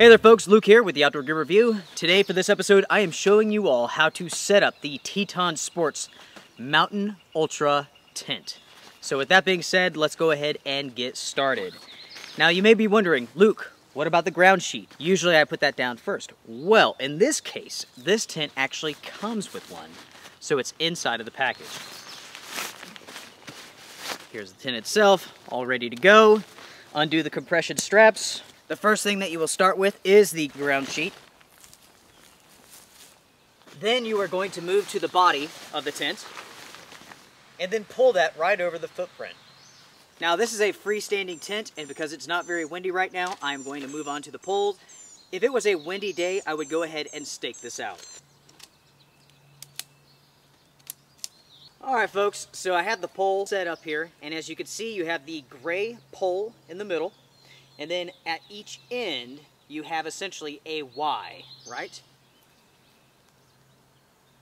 Hey there folks, Luke here with the Outdoor Gear Review. Today for this episode, I am showing you all how to set up the Teton Sports Mountain Ultra tent. So with that being said, let's go ahead and get started. Now you may be wondering, Luke, what about the ground sheet? Usually I put that down first. Well, in this case, this tent actually comes with one. So it's inside of the package. Here's the tent itself, all ready to go. Undo the compression straps. The first thing that you will start with is the ground sheet. Then you are going to move to the body of the tent and then pull that right over the footprint. Now this is a freestanding tent and because it's not very windy right now, I'm going to move on to the poles. If it was a windy day, I would go ahead and stake this out. Alright folks, so I have the pole set up here, and as you can see you have the gray pole in the middle, and then at each end you have essentially a Y, right?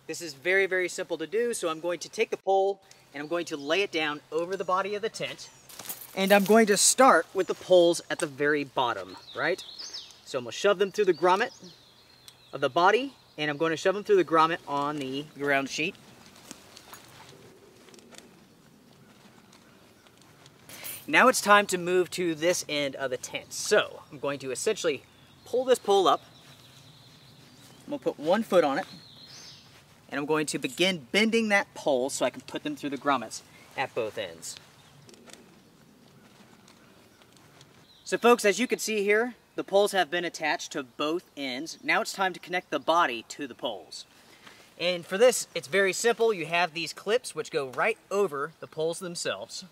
This is very, very simple to do, so I'm going to take the pole and I'm going to lay it down over the body of the tent, and I'm going to start with the poles at the very bottom, right? So I'm to shove them through the grommet of the body, and I'm going to shove them through the grommet on the ground sheet. Now it's time to move to this end of the tent. So I'm going to essentially pull this pole up. I'm to put one foot on it. And I'm going to begin bending that pole so I can put them through the grommets at both ends. So folks, as you can see here, the poles have been attached to both ends. Now it's time to connect the body to the poles. And for this, it's very simple. You have these clips which go right over the poles themselves.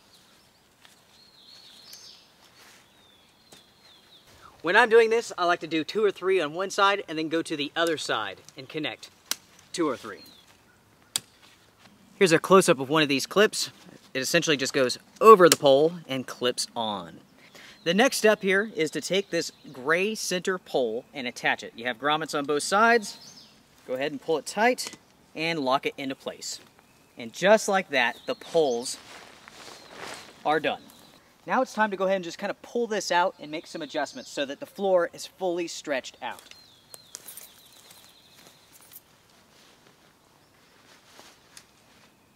When I'm doing this, I like to do two or three on one side and then go to the other side and connect two or three. Here's a close-up of one of these clips. It essentially just goes over the pole and clips on. The next step here is to take this gray center pole and attach it. You have grommets on both sides. Go ahead and pull it tight and lock it into place. And just like that, the poles are done. Now it's time to go ahead and just kind of pull this out and make some adjustments so that the floor is fully stretched out.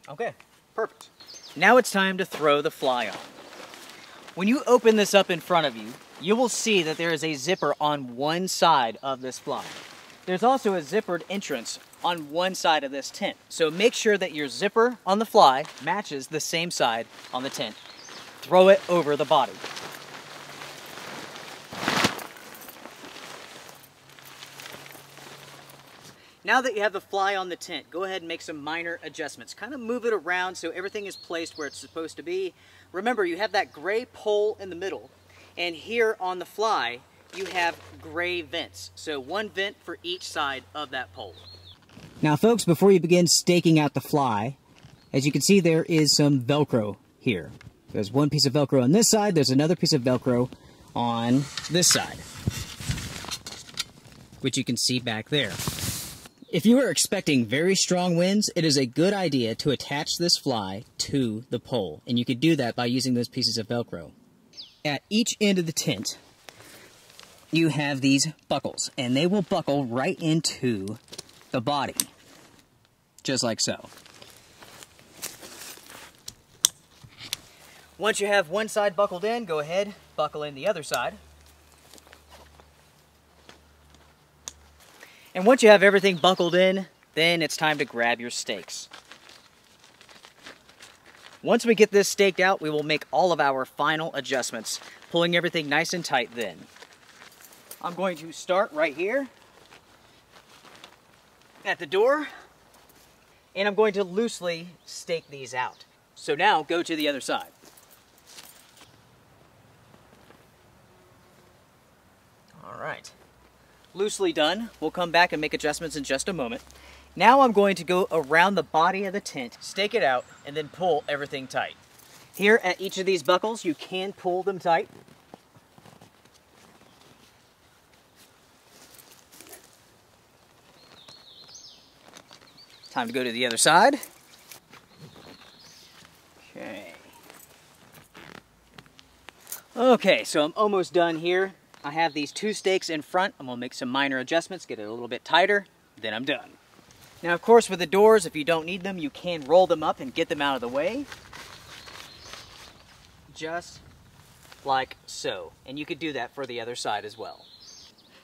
Okay, perfect. Now it's time to throw the fly on. When you open this up in front of you, you will see that there is a zipper on one side of this fly. There's also a zippered entrance on one side of this tent. So make sure that your zipper on the fly matches the same side on the tent throw it over the body. Now that you have the fly on the tent, go ahead and make some minor adjustments. Kind of move it around so everything is placed where it's supposed to be. Remember, you have that gray pole in the middle, and here on the fly, you have gray vents. So one vent for each side of that pole. Now folks, before you begin staking out the fly, as you can see there is some Velcro here. There's one piece of Velcro on this side, there's another piece of Velcro on this side, which you can see back there. If you are expecting very strong winds, it is a good idea to attach this fly to the pole, and you could do that by using those pieces of Velcro. At each end of the tent, you have these buckles, and they will buckle right into the body, just like so. Once you have one side buckled in, go ahead, buckle in the other side. And once you have everything buckled in, then it's time to grab your stakes. Once we get this staked out, we will make all of our final adjustments, pulling everything nice and tight then. I'm going to start right here at the door, and I'm going to loosely stake these out. So now go to the other side. All right. Loosely done. We'll come back and make adjustments in just a moment. Now I'm going to go around the body of the tent, stake it out, and then pull everything tight. Here at each of these buckles, you can pull them tight. Time to go to the other side. Okay. Okay, so I'm almost done here. I have these two stakes in front. I'm gonna make some minor adjustments, get it a little bit tighter, then I'm done. Now, of course, with the doors, if you don't need them, you can roll them up and get them out of the way. Just like so. And you could do that for the other side as well.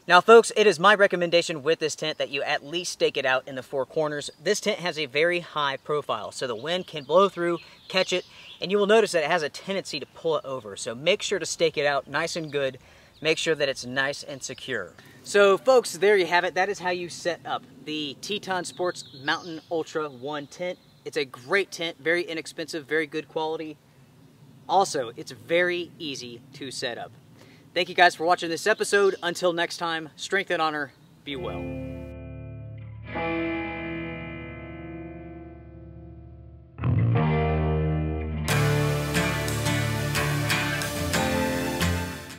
Now folks, it is my recommendation with this tent that you at least stake it out in the four corners. This tent has a very high profile, so the wind can blow through, catch it, and you will notice that it has a tendency to pull it over. So make sure to stake it out nice and good. Make sure that it's nice and secure. So folks, there you have it. That is how you set up the Teton Sports Mountain Ultra 1 tent. It's a great tent, very inexpensive, very good quality. Also, it's very easy to set up. Thank you guys for watching this episode. Until next time, strength and honor, be well.